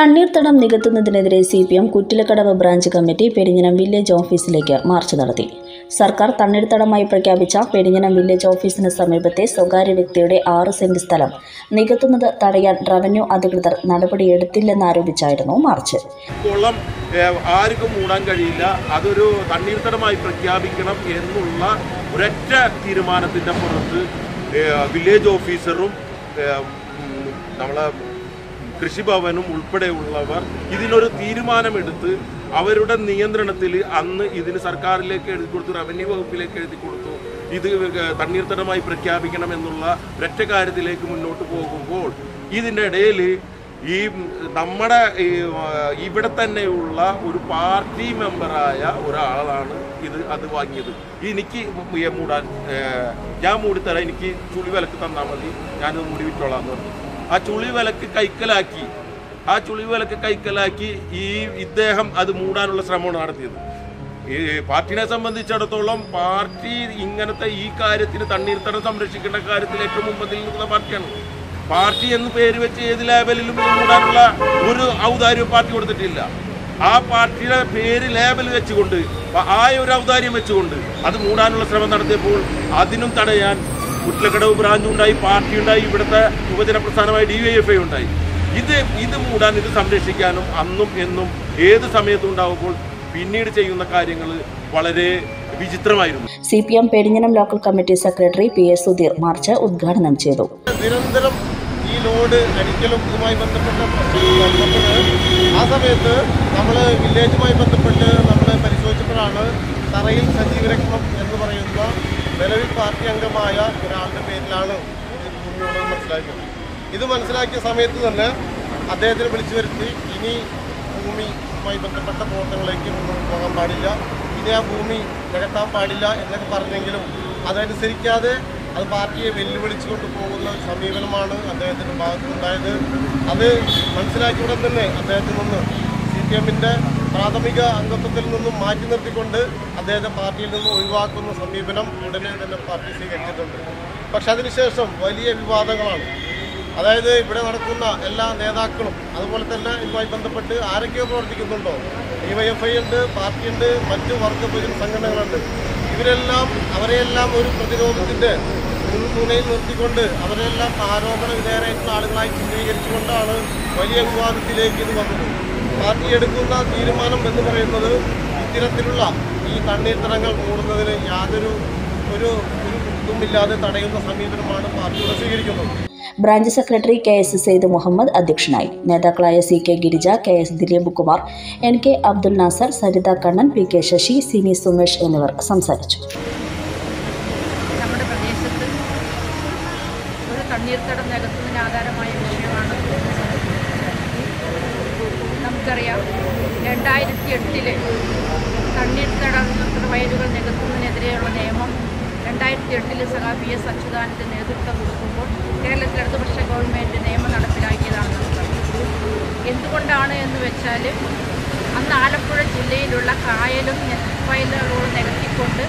തണ്ണീർത്തടം നികത്തുന്നതിനെതിരെ C P M Kuttilakkadavu branch committee Perinjanam village ഓഫീസിലേക്ക് march നടത്തി. സർക്കാർ തണ്ണീർത്തടമായി പ്രഖ്യാപിച്ച പെരിഞ്ഞനം വില്ലേജ് ഓഫീസിന് സമീപത്തെ സ്വകാര്യ വ്യക്തിയുടെ ആറ് സെന്റ് സ്ഥലം നികത്തുന്നത് തടയാൻ റവന്യൂ അധികൃതർ നടപടിയെടുത്തില്ലെന്നാരോപിച്ചായിരുന്നു മാർച്ച്. ആർക്കും മൂടാൻ കഴിയില്ല. അതൊരു തണ്ണീർത്തടമായി പ്രഖ്യാപിക്കണം എന്നുള്ള ഒരൊറ്റ തീരുമാനത്തിന്റെ പുറത്ത് വില്ലേജ് ഓഫീസറും നമ്മളെ കൃഷിഭവനും ഉൾപ്പെടെയുള്ളവർ ഇതിനൊരു തീരുമാനമെടുത്ത് അവരുടെ നിയന്ത്രണത്തിൽ അന്ന് ഇതിന് സർക്കാരിലേക്ക് എഴുതി കൊടുത്തു റവന്യൂ വകുപ്പിലേക്ക് എഴുതി കൊടുത്തു. ഇത് തണ്ണീർത്തടമായി പ്രഖ്യാപിക്കണം എന്നുള്ള ഒരൊറ്റ കാര്യത്തിലേക്ക് മുന്നോട്ട് പോകുമ്പോൾ ഇതിന്റെ ഇടയിൽ ഈ നമ്മുടെ ഇവിടെ തന്നെയുള്ള ഒരു പാർട്ടി മെമ്പറായ ഒരാളാണ് ഇത് അത് വാങ്ങിയത്. എനിക്ക് മൂടാൻ ഞാൻ മൂടിത്തരാം എനിക്ക് ചുളി വിലക്ക് തന്നാൽ മതി ഞാനത് മൂടി വിറ്റോളാം എന്ന് പറഞ്ഞു. ആ ചുളി വിലക്ക് കൈക്കലാക്കി. ആ ചുളി വിലക്ക് കൈക്കലാക്കി ഈ ഇദ്ദേഹം അത് മൂടാനുള്ള ശ്രമമാണ് നടത്തിയത്. ഈ പാർട്ടിനെ സംബന്ധിച്ചിടത്തോളം പാർട്ടി ഇങ്ങനത്തെ ഈ കാര്യത്തിന് തണ്ണീർത്തടം സംരക്ഷിക്കേണ്ട കാര്യത്തിൽ ഏറ്റവും മുമ്പതിൽ നിൽക്കുന്ന പാർട്ടിയാണ്. പാർട്ടി എന്ന് പേര് വെച്ച് ഏത് ലേബലിലും മൂടാനുള്ള ഒരു ഔദാര്യം പാർട്ടി കൊടുത്തിട്ടില്ല. ആ പാർട്ടിയുടെ പേര് ലേബൽ വെച്ചുകൊണ്ട് ആ ഒരു ഔദാര്യം വെച്ചുകൊണ്ട് അത് മൂടാനുള്ള ശ്രമം നടത്തിയപ്പോൾ അതിനും തടയാൻ കുട്ടിലക്കടവ് ബ്രാഞ്ച് ഉണ്ടായി പാർട്ടി ഉണ്ടായി ഇവിടുത്തെ യുവജന പ്രസ്ഥാനമായ ഡി വൈ എഫ് ഐ ഉണ്ടായി. ഇത് ഇത് മൂടാൻ ഇത് സംരക്ഷിക്കാനും അന്നും എന്നും ഏത് സമയത്തും ഉണ്ടാവുമ്പോൾ പിന്നീട് ചെയ്യുന്ന കാര്യങ്ങൾ വളരെ വിചിത്രമായിരുന്നു. C P M Perinjanam local committee secretary P S Sudheer march ഉദ്ഘാടനം ചെയ്തു. നിരന്തരം ഈ ലോഡ് അടിക്കലും ഇതുമായി ബന്ധപ്പെട്ട് ആ സമയത്ത് നമ്മൾ വില്ലേജുമായി ബന്ധപ്പെട്ട് നമ്മൾ പരിശോധിച്ചപ്പോഴാണ് തറയിൽ സജീവരക്ഷണം എന്ന് പറയുന്ന പാർട്ടി അംഗമായ ഒരാളുടെ പേരിലാണ് മുന്നോട്ട് മനസ്സിലാക്കിയത്. ഇത് മനസ്സിലാക്കിയ സമയത്ത് തന്നെ അദ്ദേഹത്തിന് വിളിച്ചു വരുത്തി ഇനി ഭൂമിയുമായി ബന്ധപ്പെട്ട പ്രവർത്തനങ്ങളിലേക്ക് മുന്നോട്ട് പോകാൻ പാടില്ല. ഇനി ആ ഭൂമി നികത്താൻ പാടില്ല എന്നൊക്കെ പറഞ്ഞെങ്കിലും അതനുസരിക്കാതെ അത് പാർട്ടിയെ വെല്ലുവിളിച്ചുകൊണ്ട് പോകുന്ന സമീപനമാണ് അദ്ദേഹത്തിന്റെ ഭാഗത്തുനിന്നുണ്ടായത്. അത് മനസ്സിലാക്കിയ ഉടൻ തന്നെ അദ്ദേഹത്തിൽ നിന്ന് സി പി എമ്മിന്റെ പ്രാഥമിക അംഗത്വത്തിൽ നിന്നും മാറ്റി നിർത്തിക്കൊണ്ട് അദ്ദേഹത്തെ പാർട്ടിയിൽ നിന്ന് ഒഴിവാക്കുന്ന സമീപനം ഉടനെ തന്നെ പാർട്ടി സ്വീകരിച്ചിട്ടുണ്ട്. പക്ഷെ അതിനുശേഷം വലിയ വിവാദങ്ങളാണ്. അതായത് ഇവിടെ നടക്കുന്ന എല്ലാ നേതാക്കളും അതുപോലെ തന്നെ ഇതുമായി ബന്ധപ്പെട്ട് ആരൊക്കെയോ പ്രവർത്തിക്കുന്നുണ്ടോ? ഡി വൈ എഫ് ഐ ഉണ്ട് പാർട്ടിയുണ്ട് മറ്റ് വർഗ സംഘടനകളുണ്ട്. ഇവരെല്ലാം അവരെയെല്ലാം ഒരു പ്രതിരോധത്തിന്റെ മുൻമുനയിൽ നിർത്തിക്കൊണ്ട് അവരെല്ലാം ആരോപണ വിധേയരായിട്ടുള്ള ആളുകളായി ചിത്രീകരിച്ചുകൊണ്ടാണ് വലിയ വിവാദത്തിലേക്ക് ഇത് വന്നത്. പാർട്ടി എടുക്കുന്ന തീരുമാനം എന്ന് പറയുന്നത് ഇത്തരത്തിലുള്ള ഈ തണ്ണീർത്തടങ്ങൾ മൂടുന്നതിന് യാതൊരു ഒരു ഇതുമില്ലാതെ തടയുന്ന സമീപനമാണ് പാർട്ടിയുടെ സ്വീകരിക്കുന്നത്. Branch secretary K S Syed Muhammad അധ്യക്ഷനായി. നേതാക്കളായ C K Girija K S Dileep Kumar N K Abdul Nasser Saritha Kannan P K Sasi Sini Sumesh എന്നിവർ സംസാരിച്ചു നമ്മുടെ പ്രദേശത്ത് തണ്ണീർത്തടം നികത്തുന്നതിന് ആധാരമായ വിഷയമാണ് നമുക്കറിയാം. രണ്ടായിരത്തി എട്ടിലെ തണ്ണീർത്തടം വയലുകൾ നികത്തുന്നതിനെതിരെയുള്ള നിയമം രണ്ടായിരത്തി എട്ടിൽ സഹാ പി എസ് അച്യുതാനന്ദൻ നേതൃത്വം കൊടുക്കുമ്പോൾ കേരളത്തിലെ ഇടതുപക്ഷ ഗവൺമെന്റ് നിയമം നടപ്പിലാക്കിയതാണ് എന്തുകൊണ്ടാണ് എന്ന് വെച്ചാൽ അന്ന് ആലപ്പുഴ ജില്ലയിലുള്ള കായലും വയലുകളോട് നികത്തിക്കൊണ്ട്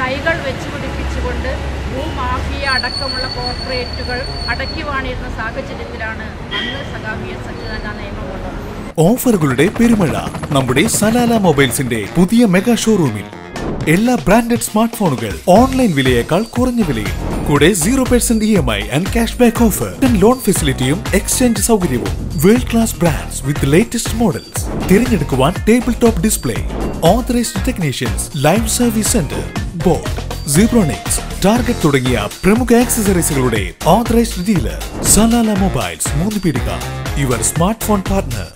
കൈകൾ വെച്ച് പിടിപ്പിച്ചുകൊണ്ട് ഭൂമാഫിയ അടക്കമുള്ള കോർപ്പറേറ്റുകൾ അടക്കി വാണിരുന്ന സാഹചര്യത്തിലാണ് അന്ന് സഖാബിയ സച്ചിദാനന്ദ നിയമം കൊണ്ടുവന്നത്. ഓഫറുകളുടെ പെരുമഴ. നമ്മുടെ സലാല മൊബൈൽസിന്റെ പുതിയ മെഗാ ഷോറൂമിൽ എല്ലാ ബ്രാൻഡഡ് സ്മാർട്ട് ഫോണുകൾ ഓൺലൈൻ വിലയേക്കാൾ കുറഞ്ഞ വിലയിൽ. കൂടെ zero percent E M I and cash back offer loan ഫെസിലിറ്റിയും exchange സൗകര്യവും. World class brands with latest models തിരഞ്ഞെടുക്കുവാൻ table top display authorised technicians live service centre boat Zebronics target തുടങ്ങിയ പ്രമുഖ ആക്സസറീസുകളുടെ authorised dealer Salalah mobiles മൂന്ന് പീടിക your smart phone partner